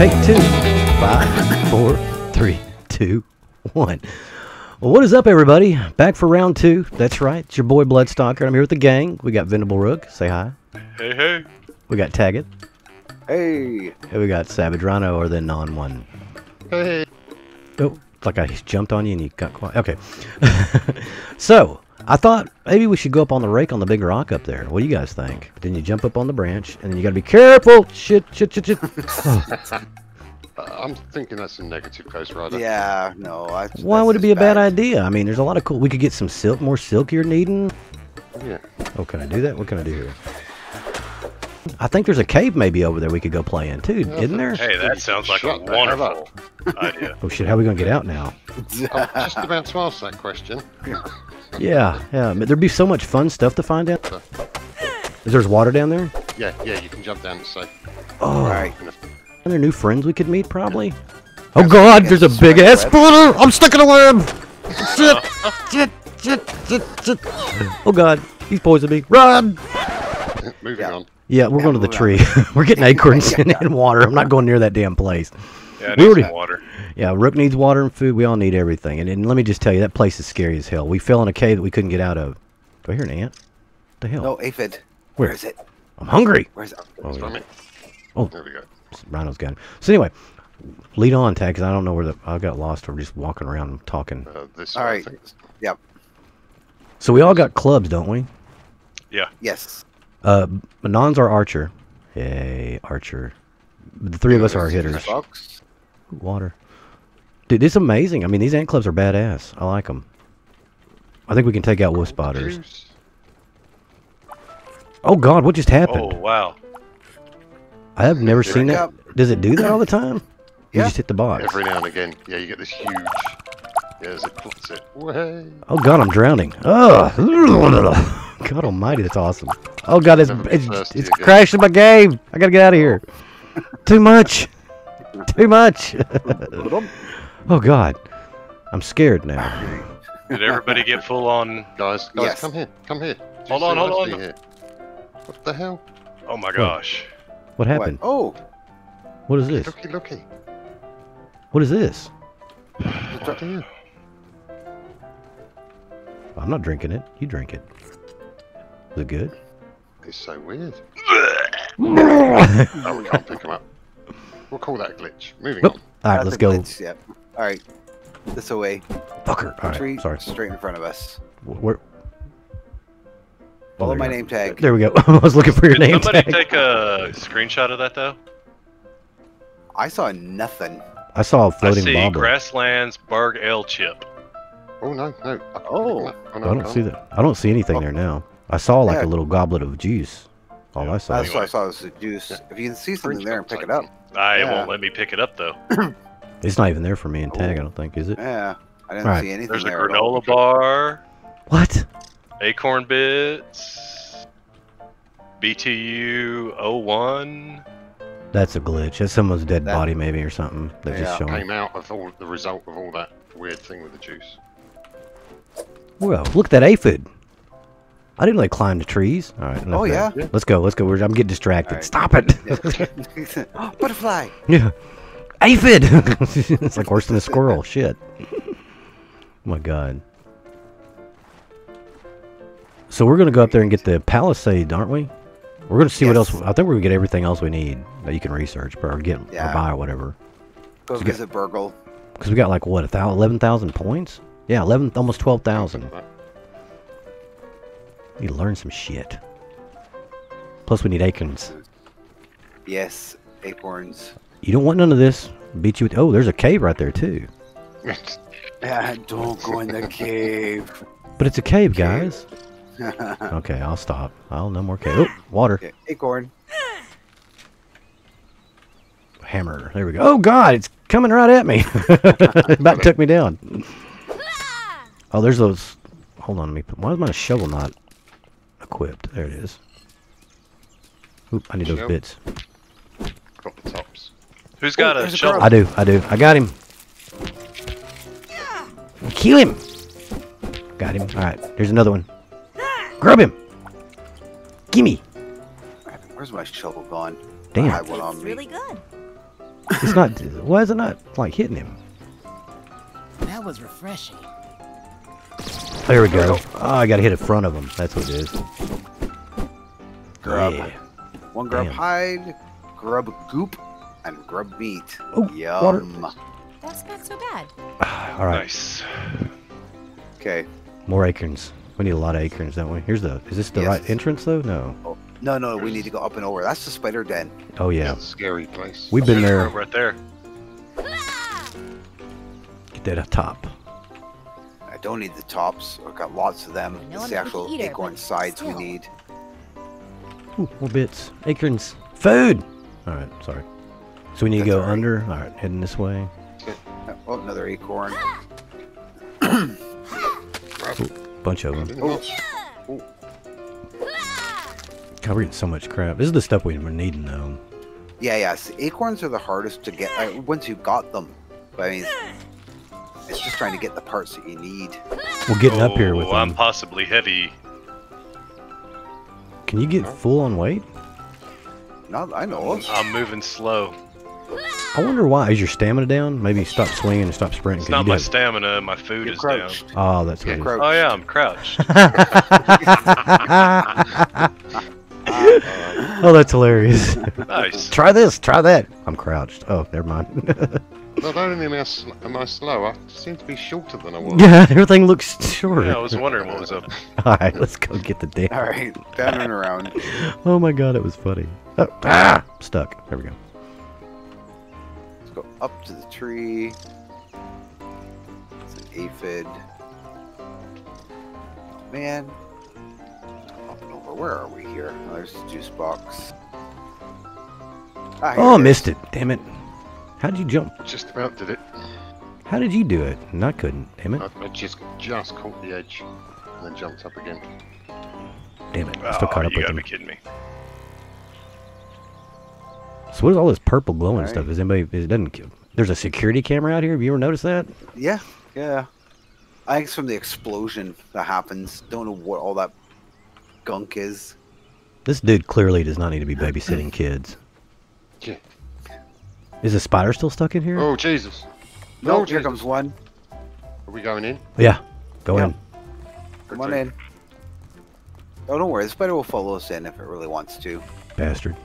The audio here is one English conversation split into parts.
Take two. Five, four, three, two, one. Well, what is up, everybody? Back for round two. That's right. It's your boy Bloodstalker. I'm here with the gang. We got Venable Rook. Say hi. Hey, hey. We got Taggett. Hey. And we got Savage Rhino or the non one. Hey. Oh, it's like I jumped on you and you got quiet. Okay. so, I thought maybe we should go up on the rake on the big rock up there. What do you guys think? Then you jump up on the branch and then you gotta be careful. Shit, shit, shit, shit. Uh, I'm thinking that's a negative Ghost Rider. Yeah, no. I, why would it be a bad bad. idea? I mean, there's a lot of cool. We could get some silk, more silk you're needing. Yeah. Oh, can I do that? What can I do here? I think there's a cave maybe over there we could go play in too, isn't there? Hey, that sounds like Shut a the Oh, hell wonderful idea. Oh shit, how are we gonna get out now? I just about to ask that question. Yeah, yeah. but There'd be so much fun stuff to find out. Is there's water down there? Yeah, yeah, you can jump down and say. Oh, Right. are there new friends we could meet probably? Oh god, there's a big ass web. spider! I'm stuck in a web! Shit! Shit! Shit! Shit! Shit! Oh god, he's poisoned me. Run! Moving Yeah. on. Yeah, we're Yeah, going to the tree. we're getting acorns and, and water. I'm not going near that damn place. Yeah, We already- water. Yeah, Rook needs water and food. We all need everything. And, and let me just tell you, that place is scary as hell. We fell in a cave that we couldn't get out of. Do I hear an ant? the hell? No, aphid. Where? Where is it? I'm hungry. Where's it? Oh, yeah. it. Oh. There we go. Rhino's got him. So anyway, lead on, Tag, because I don't know where the I got lost. We're just walking around talking. Uh, this All way, I right. think. Yep. So we all got clubs, don't we? Yeah. Yes. Uh, Manon's our archer. Hey, archer. The three of us are hitters. Folks. Water. Dude, it's amazing. I mean, these ant clubs are badass. I like them. I think we can take out wolf spiders. Oh God, what just happened? Oh, wow. I have never Drink seen that. up. Does it do that all the time? You just hit the box. Every now and again. Yeah, you get this huge. Yeah, there's a that's it. Way. Oh God, I'm drowning. Oh, God Almighty, that's awesome. Oh God, it's it's, it's crashing my game. I gotta get out of here. Too much. Too much. oh God, I'm scared now. Did everybody get full on? Guys, guys, Yes. come here. Come here. Do you Hold on, hold on. Here? What the hell? Oh my gosh. What What? happened? Oh. What is this? Looky, looky. What is this? What? I'm not drinking it. You drink it. Is it good? It's so weird. Oh, we can't pick them up. We'll call that a glitch. Moving Nope. on. All right, That's let's a go. glitch, Yep. All right. This away. Fucker. All Tree right, sorry. straight in front of us. Where? Follow oh, there my you go. name tag. There we go. I was looking for your Did name somebody tag. take a screenshot of that though? I saw nothing. I saw a floating I see bobber. Grasslands Berg L chip. Oh no, no. I can't Oh. up. Oh, I don't can't. see that. I don't see anything oh. there now. I saw like Yeah. a little goblet of juice. Oh, all I saw. That's what I saw was the juice. If you can see something there and pick it up. I it Yeah. won't let me pick it up though. It's not even there for me in tag. I oh. don't think is it. Yeah. I didn't Alright. see anything There's a there. at all. granola bar, What? acorn bits, BTU 01. That's a glitch. That's someone's dead That- body maybe or something. They're Yeah. just showing. Came out of all the result of all that weird thing with the juice. Well, look at that aphid. I didn't like climb the trees. All right. Oh, of that. yeah? Let's go. Let's go. We're, I'm getting distracted. Alright. Stop it. Yeah. Oh, butterfly. yeah. Aphid. it's like worse than a squirrel. Shit. oh my god. So we're gonna go up there and get the palisade, aren't we? We're gonna see what else. I think we're gonna get everything else we need that you can research or get or Yeah. buy or whatever. Go So get- visit Burgle. Because we got like what a thousand, eleven thousand points. Yeah, eleven, almost twelve thousand. Need to learn some shit. Plus, we need acorns. Yes. Acorns. You don't want none of this. Beat you with. Oh, there's a cave right there too. Don't go in the cave. But it's a cave, Cave. guys. Okay, I'll stop. I'll no more cave. Oh, water. Okay, Acorn. Hammer. There we go. Oh God, it's coming right at me. About took me down. Oh, there's those. Hold on, let me. Put, why is my shovel not equipped? There it is. Oop, I need those Shovel. bits. Got the tops. Who's got Oh, a there's a shovel? girl. I do. I do. I got him. Kill him. Got him. All right. there's another one. Grab him. Gimme. Where's my shovel gone? I Damn. have one on It's me. really good. It's not. Why is it not like hitting him? That was refreshing. There we go. Oh, I gotta hit in front of him. That's what it is. Grub. Yeah. One grub Damn. hide, grub goop, and grub meat. Oh, Yum. water. That's not so bad. Ah, all right. Nice. Okay. More acorns. We need a lot of acorns, don't we? Here's the. Is this the Yes. right entrance though? No. Oh, no, no, we need to go up and over. That's the spider den. Oh yeah. Scary place. We've been There's there. Right there. Ah! Get that up top. I don't need the tops. I've got lots of them. I It's the actual eater, acorn but sides we need. Ooh, more bits. Acorns. Food. All right. Sorry. So we need to go all right. under. All right. Heading this way. Oh, another acorn. Bunch of them. Oh, God, we're getting so much crap. This is the stuff we were needing though. yeah, yes. Acorns are the hardest to get uh, once you've got them. But I mean, it's just trying to get the parts that you need. Well, getting up here with Oh, I'm possibly heavy. Can you get full on weight? Not I know of. I'm moving slow. I wonder why. Is your stamina down? Maybe stop swinging and stop sprinting. It's 'cause not my stamina. My food You're is down. crouched. Oh, that's what You're it is. crouched. Oh yeah, I'm crouched. oh, that's hilarious. nice. try this, try that. I'm crouched. Oh, never mind. Not only am I, sl- am I slow, I seem to be shorter than I was. yeah, everything looks short. Yeah, I was wondering what was up. All right, let's go get the damn. All right, down and around. Oh my god, it was funny. Oh, ah, stuck. There we go. Let's go up to the tree. It's an aphid. Oh, man. Up and over. Where are we here? Oh, there's the juice box. Ah, Oh, I missed it. Damn it. How did you jump? Just about did it. How did you do it? And I couldn't. Damn it. I, I just just caught the edge and then jumped up again. Damn it. I'm still Oh, caught up you with gotta him. be kidding me. So what is all this purple glowing Alright. stuff? Is anybody? It doesn't. kill- There's a security camera out here. Have you ever noticed that? Yeah, yeah. I think it's from the explosion that happens. Don't know what all that gunk is. This dude clearly does not need to be babysitting kids. Yeah. Is the spider still stuck in here? Oh Jesus! No, Oh, here comes one. Are we going in? Yeah. Go Yeah. in. Come on in. Oh, don't worry. The spider will follow us in if it really wants to. Bastard.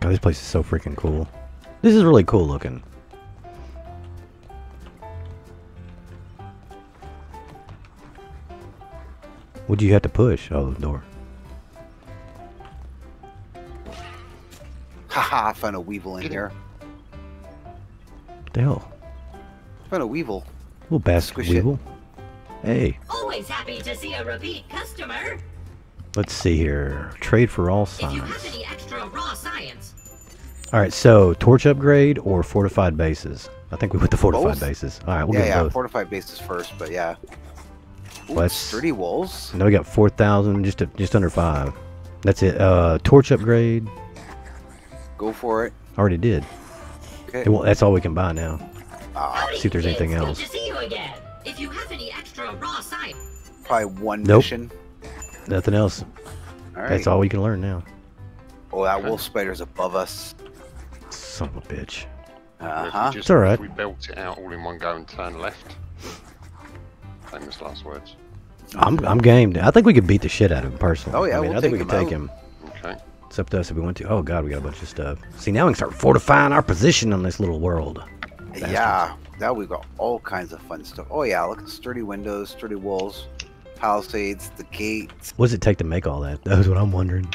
God, this place is so freaking cool. This is really cool looking. What'd you have to push? Oh, the door. Haha, I found a weevil in Get here. What the hell? found a weevil. Little bastard Squish it. weevil. Hey, Always happy to see a repeat customer. let's see here. Trade for all If you have any extra raw science, All right, so torch upgrade or fortified bases? I think we went the fortified Both? bases. All right, we'll yeah, get yeah. both. Fortified bases first, but yeah. Ooh, Let's- sturdy walls. Now we got 4,000, just, a, just under 5. That's it. Uh, torch upgrade. Go for it. Already did. Okay. It won't- that's all we can buy now. See if there's It's anything good else. to see you again. If you have any extra raw science, probably one Nope. mission. Nothing else. All right. That's all we can learn now. Oh, that wolf spider's above us. Son of a bitch. Uh huh. just, It's all right. We belt it out all in one go and turn left. Famous last words. I'm, I'm game. I think we could beat the shit out of him personally. Oh, yeah, I mean, we'll I think we take could him take out. him. Okay. It's up to us if we want to. Oh god, we got a bunch of stuff. See, now we can start fortifying our position on this little world. Yeah. Now we've got all kinds of fun stuff. Oh yeah, look at sturdy windows, sturdy walls, palisades, the gates. What does it take to make all that? That's what I'm wondering.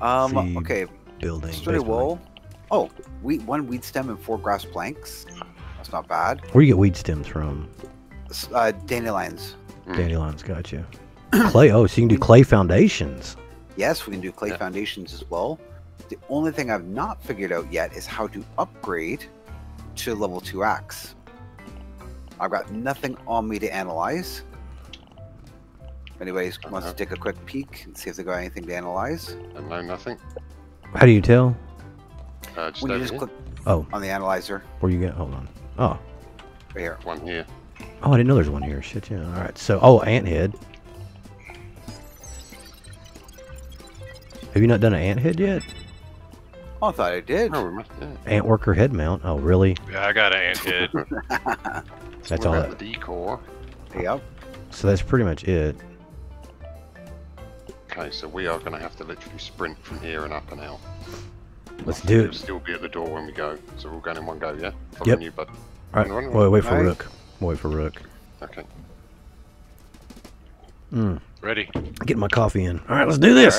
Um. See, okay. Building. Sturdy basically. wall. Oh, wheat, one weed stem and four grass planks. That's not bad. Where do you get weed stems from? S- Uh, dandelions. Mm. Dandelions, gotcha. clay. Oh, so you can do clay foundations. Yes, we can do clay Yeah. foundations as well. The only thing I've not figured out yet is how to upgrade to level 2 axe. I've got nothing on me to analyze. If anybody wants to Uh-huh. take a quick peek and see if they got anything to analyze, And no nothing. How do you tell? Uh, just when you just here. click Oh, on the analyzer where you get? Hold on. Oh, right here. One here. oh, I didn't know there's one here. Shit, yeah. All right. So, oh, ant head. Have you not done an ant head yet? Oh, I thought I did. Oh, we must. Ant worker head mount. Oh, really? Yeah, I got an ant head. That's What all. That, the decor? Yep. so that's pretty much it. Okay, so we are going to have to literally sprint from here and up and out. Let's do We'll it. still be at the door when we go. So we're all going in one go, yeah? Yep. You, bud. All right. Run, run, Wait, wait for Right. Rook. Wait for Rook. Okay. Mm. Ready? Getting my coffee in. All right, let's do this.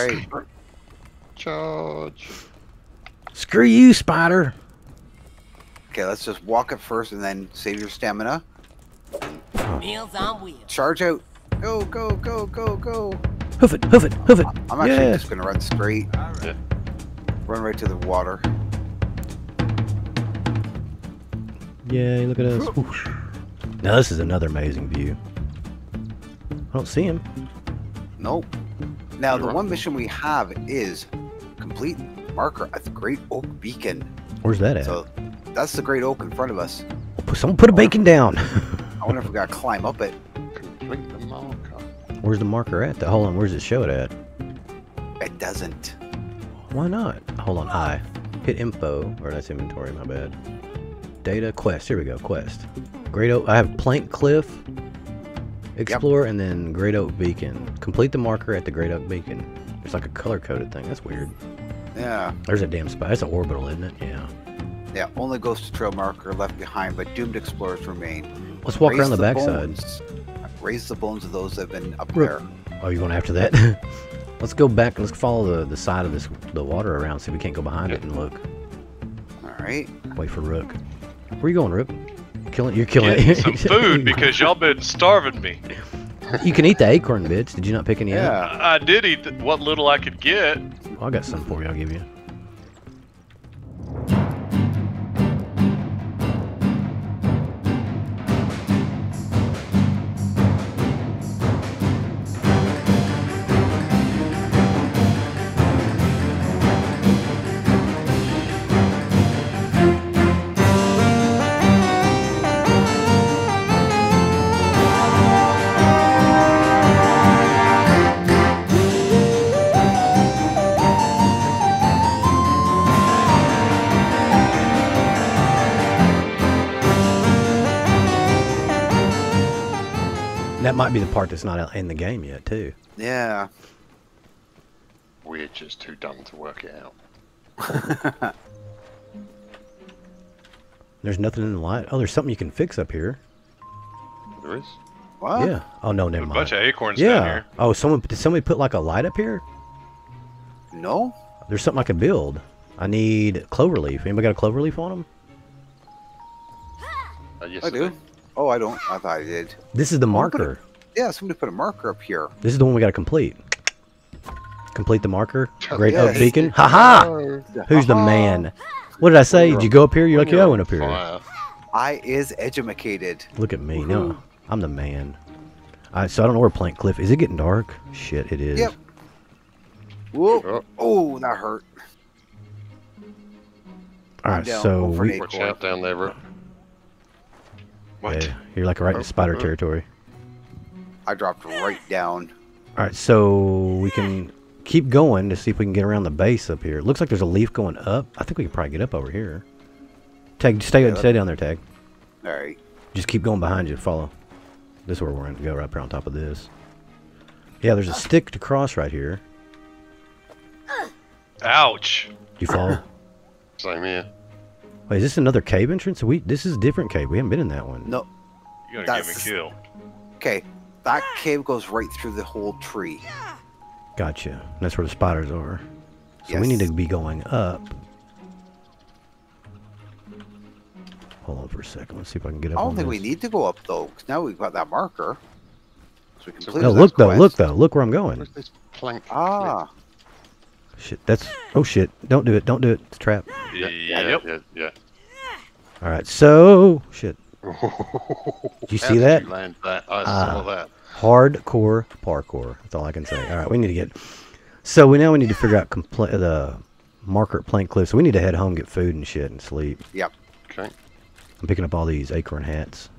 All right. Charge. Screw you, Spider. Okay, let's just walk it first and then save your stamina. Meals on wheels. Charge out. Go, go, go, go, go. Hoof it, hoof it, hoof it. I'm actually Yeah. just gonna run straight. Yeah. Run right to the water. Yay, look at us. Whoosh. Now this is another amazing view. I don't see him. Nope. Now the You're one mission we have is complete marker at the Great Oak Beacon. Where's that at? So that's the Great Oak in front of us. Someone put a beacon down. I wonder if we gotta climb up it. Complete the marker. Where's the marker at? The, hold on, where's it show it at? It doesn't. Why not? Hold on, I. Hit info, or that's inventory, my bad. Data, quest, here we go, quest. Great Oak, I have Plank Cliff, Explore, and then Great Oak Beacon. Complete the marker at the Great Oak Beacon. It's like a color-coded thing, that's weird. Yeah. There's a damn spot, that's an orb weaver, isn't it? Yeah. Yeah. Only ghost trail marker left behind, but doomed explorers remain. Let's walk Raise around the, backside. bones. Raise the bones of those that have been up Rook. there. Oh, you going after that? let's go back, let's follow the, the side of this, the water around, see if we can't go behind it and look. All right. Wait for Rook. Where you going, Rook? Killing, you're killing Getting some food because y'all been starving me. You can eat the acorn bits. Did you not pick any up? Yeah. I I did eat th- what little I could get. I got some for you. I'll give you. That might be the part that's not in the game yet, too. Yeah. We're just too dumb to work it out. There's nothing in the light. Oh, there's something you can fix up here. There is. What? Yeah. Oh no, A never mind. A bunch of acorns down yeah. here. Oh, someone did somebody put like a light up here? No. There's something I can build. I need clover leaf. Anybody got a clover leaf on them? Uh, yes, I do. Oh, I don't. I thought I did. This is the Someone put marker. Yeah, somebody put a marker up here. This is the one we got to complete. Complete the marker. Oh, Great Oak Yes. Beacon. Ha ha! Oh, Who's the man? What did I say? Did you go up here? You're like, yeah, I went up here. I is edumacated. Look at me. No, I'm the man. Alright, so I don't know where Plank Cliff is. It getting dark? Shit, it is. Yep. Whoa. Oh, Oh, that hurt. All right, so we, an watch out down there, Rook. What? yeah, you're like right in spider oh. territory. I dropped right down. All right, so we can keep going to see if we can get around the base up here. Looks like there's a leaf going up. I think we can probably get up over here. Tag, stay, Yeah. stay down there, Tag. All right. Just keep going behind you. Follow. This is where we're going to go, right up here on top of this. Yeah, there's a stick to cross right here. Ouch. You follow? Same here. Wait, is this another cave entrance? We this is a different cave. We haven't been in that one. No. You're gonna That's- get me killed. Okay. That cave goes right through the whole tree. Gotcha. That's where the spiders are. So we need to be going up. Hold on for a second. Let's see if I can get up. I don't on think we need to go up though, because now we've got that marker. So we completed No, that look though. quest. Look though. Look where I'm going. Where's this plank? Ah. Shit. That's. Oh shit. Don't do it. Don't do it. It's a trap. Yeah, Yep. yeah, yeah. All right. So shit. Did you see that? You land that? I Ah. saw that. Hardcore parkour. That's all I can say. All right. We need to get. So we now we need to figure out compl- the marker at Plank Cliff. So we need to head home, get food and shit, and sleep. Yep. Okay. I'm picking up all these acorn hats.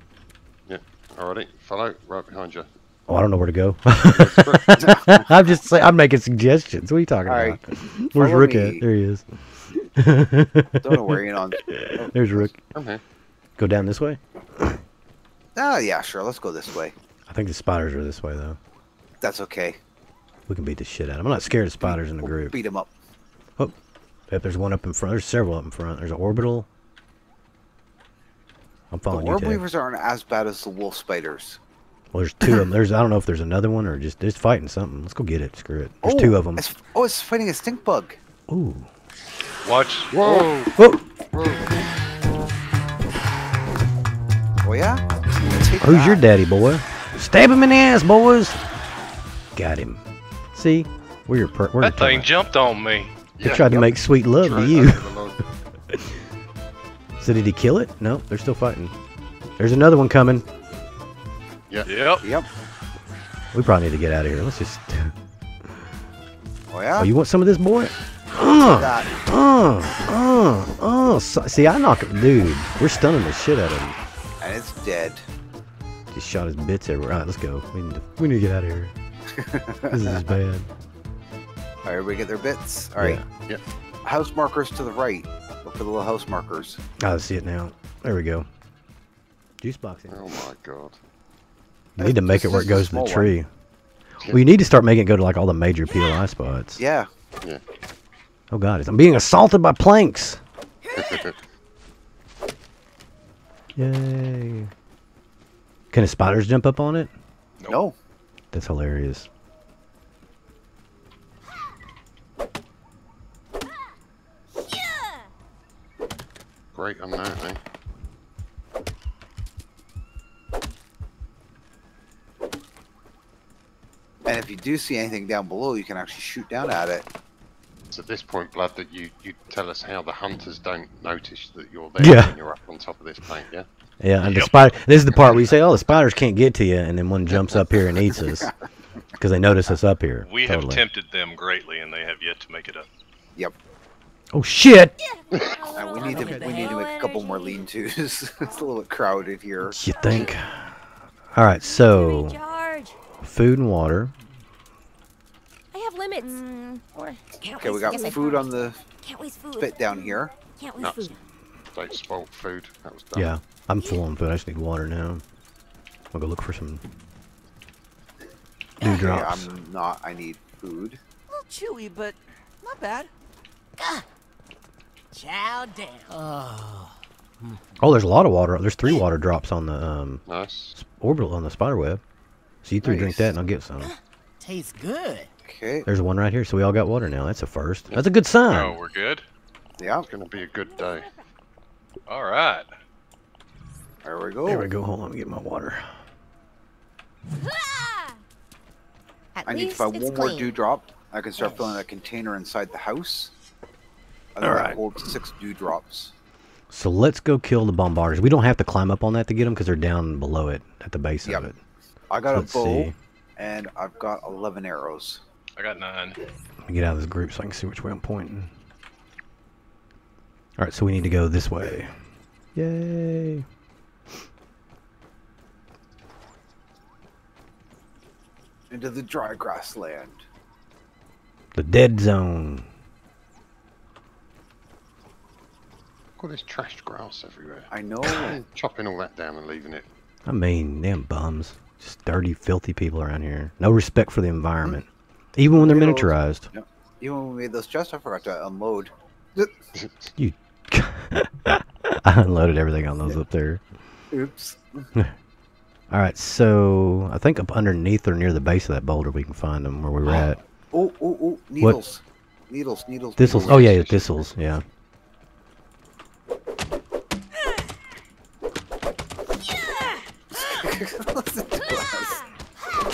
Yeah. Alrighty. Follow. Right behind you. Oh, I don't know where to go. I'm just saying. I'm making suggestions. What are you talking All about? right. Where's Follow Rook me. at? There he is. Don't worry on. There's Rook. I'm. Go down this way. Ah, yeah, sure. Let's go this way. I think the spiders are this way though. That's okay. We can beat the shit out of them. I'm not scared of spiders in the We'll group. Beat them up. Oh, Yep, there's one up in front. There's several up in front. There's an orbital. I'm The following you, orb Dave. weavers aren't as bad as the wolf spiders. Well, there's two of them. There's I don't know if there's another one or just just fighting something. Let's go get it. Screw it. There's oh, two of them. It's, oh, it's fighting a stink bug. Ooh. Watch. Whoa! Whoa! Oh yeah. Take Who's your daddy, boy? Stab him in the ass, boys. Got him. See, we're your per- we're That your thing jumped on me. He tried to make sweet love to you. over the log. So did he kill it? No, they're still fighting. There's another one coming. Yep. Yep. Yep. We probably need to get out of here. Let's just. Oh yeah. Oh, you want some of this, boy? Uh, that. uh, uh, uh. So- See, I knock him, dude. We're stunning the shit out of him. And it's dead. Just shot his bits everywhere. All right, let's go. We need to, we need to get out of here. this is bad. All right, everybody get their bits. All right. Yep. House markers to the right. Look for the little house markers. Yeah. I see it now. There we go. Juice boxing. Oh my god. You need to make it where it goes to the small one. tree. Well, you need to start making it go to like all the major POI spots. Yeah. Oh god, I'm being assaulted by planks. Yay. Can the spiders jump up on it? Nope. No. That's hilarious. Great on that, eh? If you do see anything down below, you can actually shoot down at it. It's at this point, Blood, that you, you tell us how the hunters don't notice that you're there Yeah. when you're up on top of this plank, yeah? Yeah, and the Yep. spider. This is the part where you say, "Oh, the spiders can't get to you," and then one jumps up here and eats us because they notice us up here. We have tempted them greatly, and they have yet to make it up. Yep. Oh shit! And we need to we need to make a couple more lean-tos. it's a little bit crowded here. You think? All right, so food and water. I have limits. Mm, or Okay, we got yes, food on the Can't waste food. spit down here. Can't waste Nuts. food. They spoiled food. That was done. Yeah, I'm full on food. I just need water now. I'll go look for some Okay, dewdrops. I'm not. I need food. A little chewy, but not bad. Chow down. Oh, there's a lot of water. There's three water drops on the um, Nice. orb weaver on the spider web. So you three drink that, and I'll get some. Tastes good. Okay. There's one right here, so we all got water now. That's a first. That's a good sign. Oh, we're good. Yeah. It's going to be a good day. All right. There we go. There we go. Hold on, let me get my water. At I need to least find it's one more dewdrop. I can start filling that container inside the house. And Alright. I hold six dewdrops. So let's go kill the bombardiers. We don't have to climb up on that to get them because they're down below it at the base Yep. of it. I got Let's a bow see. and I've got 11 arrows. I got nine. Let me get out of this group so I can see which way I'm pointing. All right, so we need to go this way. Yay! Into the dry grassland. The dead zone. Look all this trashed grass everywhere. I know. Chopping all that down and leaving it. I mean, damn bums. Just dirty, filthy people around here. No respect for the environment. Even when they're Weirdos. miniaturized. Even when we made those chests, I forgot to unload. You. I unloaded everything on those up there. Oops. All right, so I think up underneath or near the base of that boulder we can find them where we were at. Oh, oh, oh, needles. Needles, needles. Thistles. Oh yeah, yeah, thistles. Yeah.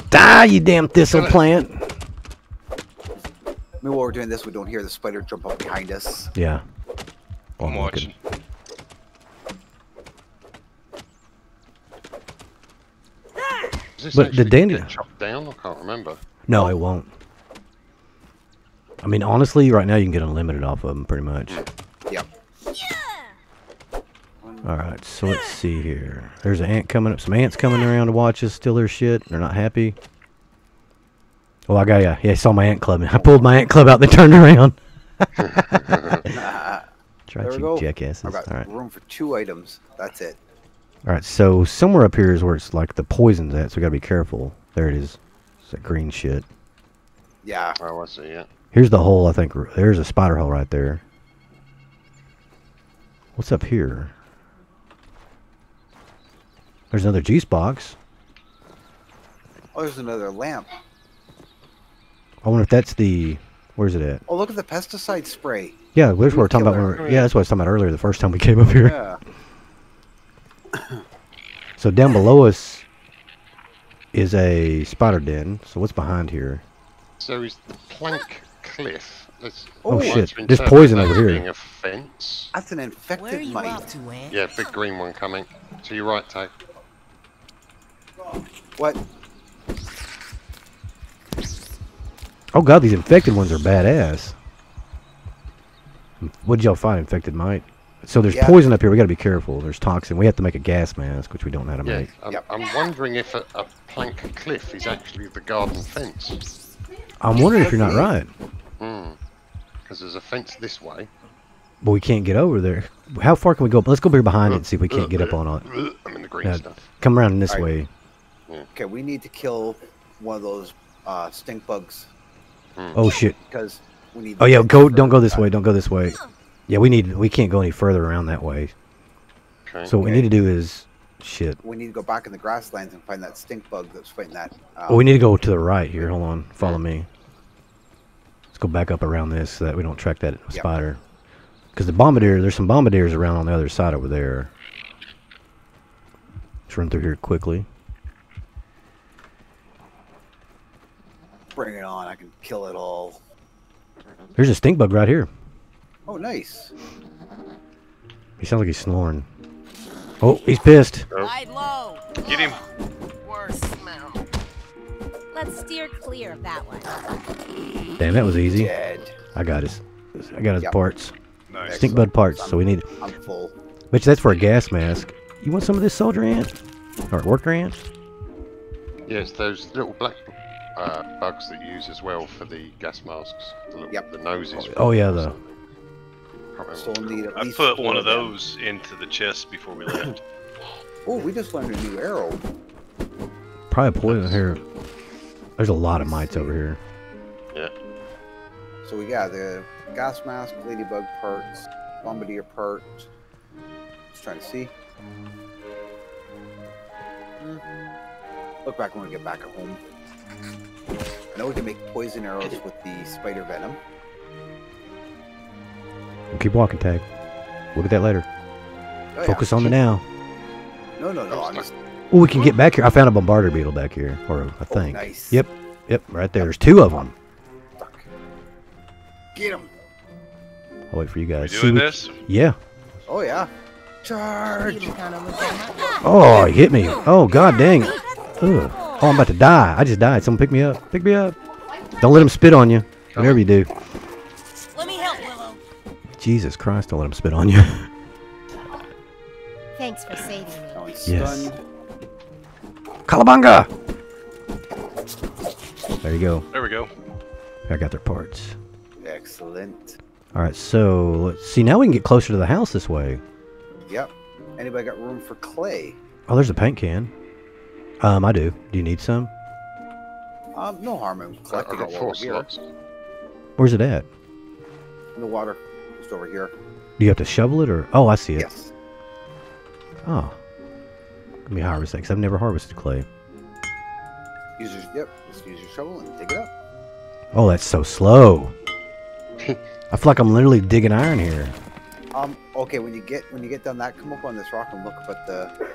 Die, you damn thistle plant. Maybe while we're doing this, we don't hear the spider jump up behind us. Yeah. Well, I'm watching. But the actually danger- chopped down? I can't remember. No, it won't. I mean, honestly, right now you can get unlimited off of them, pretty much. Hmm. Yep. All right, so let's see here. There's an ant coming up. Some ants coming around to watch us steal their shit. They're not happy. Oh, I got yeah. Yeah, I saw my ant club. I pulled my ant club out. They turned around. Try right, There you jackasses. I've got All right. room for two items. That's it. All right. So somewhere up here is where it's like the poison's at. So we gotta be careful. There it is. It's that green shit. Yeah. Oh, I see. Yeah. Here's the hole. I think there's a spider hole right there. What's up here? There's another juice box. Oh, there's another lamp. I wonder if that's the. Where's it at? Oh, look at the pesticide spray. Yeah, where's what we we're talking about? When we were, yeah, that's what I was talking about earlier. The first time we came up here. Yeah. So down below us is a spider den. So what's behind here? So is the plank cliff? That's, Oh, I'd shit. There's poison over here. Being a fence. That's an infected you mite. off to, Yeah, big green one coming. To your right, Tay. What? Oh god, these infected ones are badass. What did y'all find? Infected mite. So there's Yeah. poison up here. We got to be careful. There's toxin. We have to make a gas mask, which we don't know how to Yeah, make. I'm, Yep. I'm wondering if a, a plank cliff is actually the garden fence. I'm wondering if you're not right, Because there's a fence this way. but we can't get over there. How far can we go? Let's go here behind it and see if we can't get up on it. I'm in the green Yeah. stuff. Come around this Alright. way. Okay, we need to kill one of those uh, stink bugs Oh shit. because we need. Oh yeah, go. Don't go fur this way. Don't go this way. Yeah, we need. We can't go any further around that way. Okay. So what we need to do is shit. We need to go back in the grasslands and find that stink bug that's fighting that. Um, Oh, we need to go to the right here. Hold on. Follow me. Let's go back up around this so that we don't track that spider. Because the bombardier, there's some bombardiers around on the other side over there. Let's run through here quickly. Bring it on! I can kill it all. There's a stink bug right here. Oh, nice. He sounds like he's snoring. Oh, he's pissed. Lie low. Get him. Worse smell. Let's steer clear of that one. Damn, that was easy. Dead. I got his. I got his Yep. parts. Nice. Stink bug parts. So we need. I'm full. Bet you that's for a gas mask. You want some of this soldier ant? Or worker ant? Yes, those little black uh, bugs that you use as well for the gas masks. The, little, Yep. the noses. Oh yeah, the. So what we'll they're need at I put one of them. those into the chest before we left. Oh, we just learned a new arrow. Probably poison here. There's a lot of mites over here. Yeah. So we got the gas mask, ladybug parts, bombardier part. Just trying to see. Hmm. Look back when we get back at home. I know we can make poison arrows with the spider venom. Keep walking, Tag. Look at that later. Oh, yeah. Focus on the now. No, no, no. I'm just. Oh, we can get back here. I found a bombardier beetle back here, or I Oh, think. nice. Yep, yep, right there. There's two of them. Fuck. Get them. I'll wait for you We guys. See doing what- this? Yeah. Oh yeah. Charge. Beetle kinda look like my- Oh, he hit me. Oh, god dang. Ugh. Oh, I'm about to die. I just died. Someone pick me up. Pick me up. Don't let him spit on you. Whatever you do. Let me help, Willow. Jesus Christ, don't let him spit on you. Thanks for saving me. Now Yes. stunned. Calabunga! There you go. There we go. I got their parts. Excellent. All right, so let's see. Now we can get closer to the house this way. Yep. Anybody got room for clay? Oh, there's a paint can. Um, I do. Do you need some? Um, no harm in I've collecting got it while four we're here. slots. Where's it at? In the water, just over here. Do you have to shovel it or? Oh, I see it. Yes. Oh. Let me harvest that because I've never harvested clay. Use your yep. Just use your shovel and dig it up. Oh, that's so slow. I feel like I'm literally digging iron here. Um. Okay. When you get when you get done that, come up on this rock and look up at the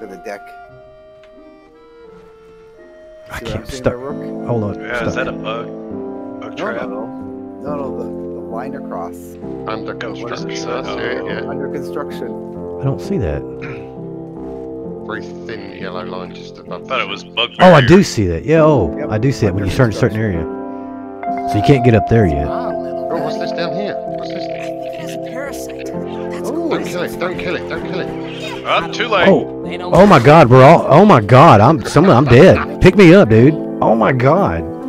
at the deck. I See what I'm can't stop. Hold on. Yeah, stop. is that a bug? Bug No, trap? no, no, no, no. The, the line across Under what does it construction. say? That's it, yeah. under construction. I don't see that. Very thin yellow line just above. I thought it was bug. Oh, I do see that. Yeah. Oh, Yep, I do see it when you start in a certain area. So you can't get up there yet. Oh, what's this down here? What's this? It has a parasite. That's Oh, Don't kill it! Don't kill it! Don't kill it! Ah, too late. Oh. Oh my God, we're all. Oh my God, I'm someone. I'm dead. Pick me up, dude. Oh my God.